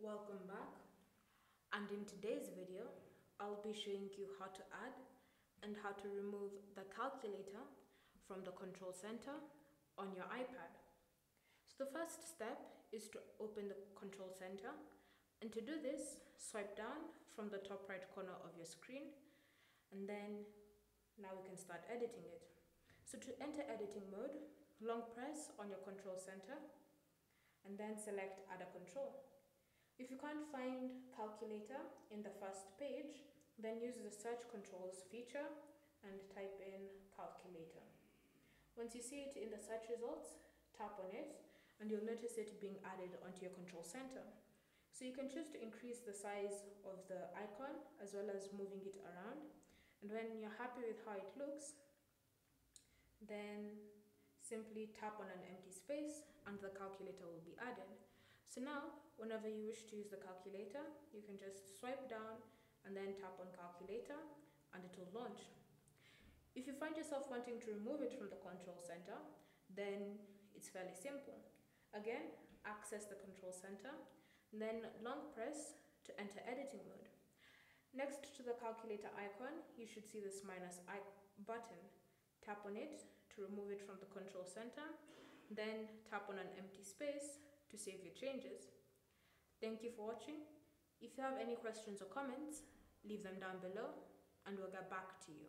Welcome back and in today's video I'll be showing you how to add and how to remove the calculator from the control center on your iPad. So the first step is to open the control center and to do this swipe down from the top right corner of your screen and then now we can start editing it. So to enter editing mode long press on your control center and then select add a control. If you can't find calculator in the first page, then use the search controls feature and type in calculator. Once you see it in the search results, tap on it and you'll notice it being added onto your control center. So you can choose to increase the size of the icon as well as moving it around. And when you're happy with how it looks, then simply tap on an empty space and the calculator will be added. So now, whenever you wish to use the calculator, you can just swipe down and then tap on calculator and it will launch. If you find yourself wanting to remove it from the control center, then it's fairly simple. Again, access the control center, then long press to enter editing mode. Next to the calculator icon, you should see this minus I button. Tap on it to remove it from the control center, then tap on an empty space to save your changes. Thank you for watching. If you have any questions or comments, leave them down below and we'll get back to you.